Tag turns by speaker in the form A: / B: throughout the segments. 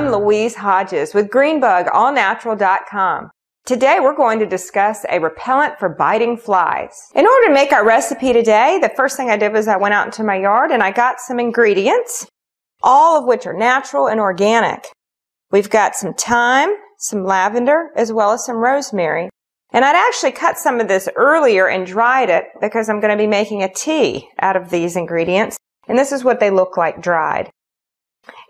A: I'm Louise Hodges with GreenBugAllNatural.com. Today we're going to discuss a repellent for biting flies. In order to make our recipe today, the first thing I did was I went out into my yard and I got some ingredients, all of which are natural and organic. We've got some thyme, some lavender, as well as some rosemary. And I'd actually cut some of this earlier and dried it because I'm going to be making a tea out of these ingredients. And this is what they look like dried.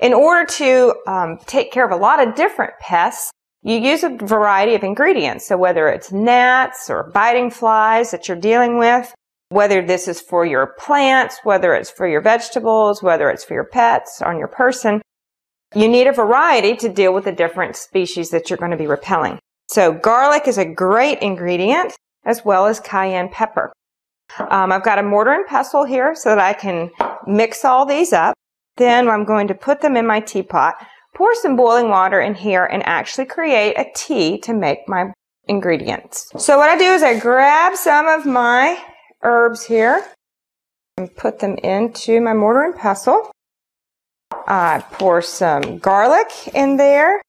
A: In order to um, take care of a lot of different pests, you use a variety of ingredients. So whether it's gnats or biting flies that you're dealing with, whether this is for your plants, whether it's for your vegetables, whether it's for your pets, on your person, you need a variety to deal with the different species that you're going to be repelling. So garlic is a great ingredient as well as cayenne pepper. Um, I've got a mortar and pestle here so that I can mix all these up. Then I'm going to put them in my teapot, pour some boiling water in here and actually create a tea to make my ingredients. So what I do is I grab some of my herbs here and put them into my mortar and pestle. I pour some garlic in there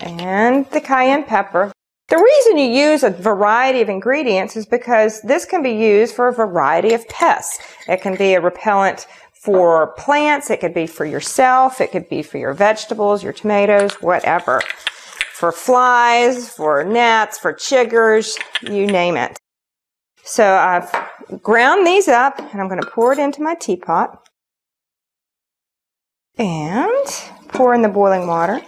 A: and the cayenne pepper. The reason you use a variety of ingredients is because this can be used for a variety of pests. It can be a repellent for plants, it could be for yourself, it could be for your vegetables, your tomatoes, whatever. For flies, for gnats, for chiggers, you name it. So I've ground these up and I'm going to pour it into my teapot and pour in the boiling water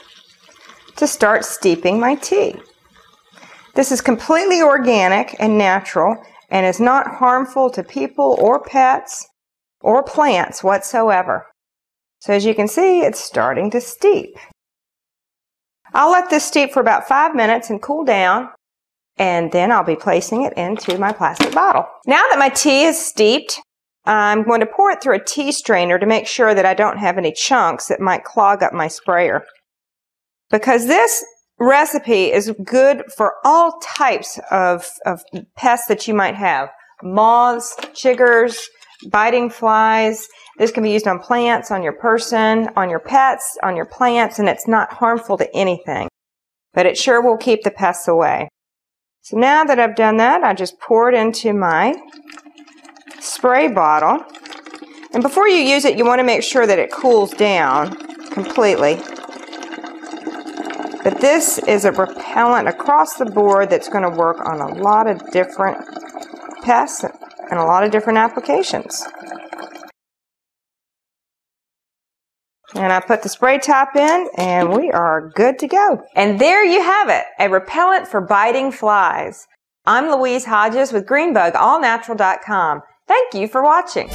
A: to start steeping my tea. This is completely organic and natural and is not harmful to people or pets or plants whatsoever. So as you can see, it's starting to steep. I'll let this steep for about five minutes and cool down, and then I'll be placing it into my plastic bottle. Now that my tea is steeped, I'm going to pour it through a tea strainer to make sure that I don't have any chunks that might clog up my sprayer. Because this recipe is good for all types of, of pests that you might have. Moths, chiggers, biting flies. This can be used on plants, on your person, on your pets, on your plants, and it's not harmful to anything. But it sure will keep the pests away. So now that I've done that, I just pour it into my spray bottle. And before you use it, you want to make sure that it cools down completely. But this is a repellent across the board that's going to work on a lot of different pests and a lot of different applications. And I put the spray top in and we are good to go. And there you have it, a repellent for biting flies. I'm Louise Hodges with GreenBugAllNatural.com. Thank you for watching.